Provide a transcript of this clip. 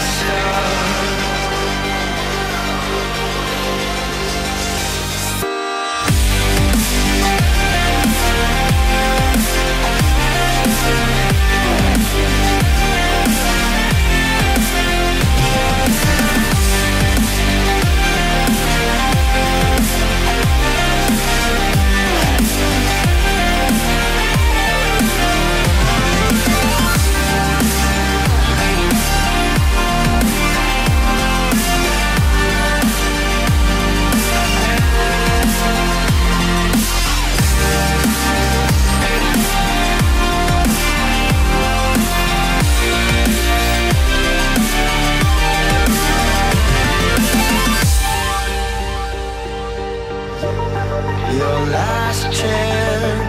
stop Your last chance.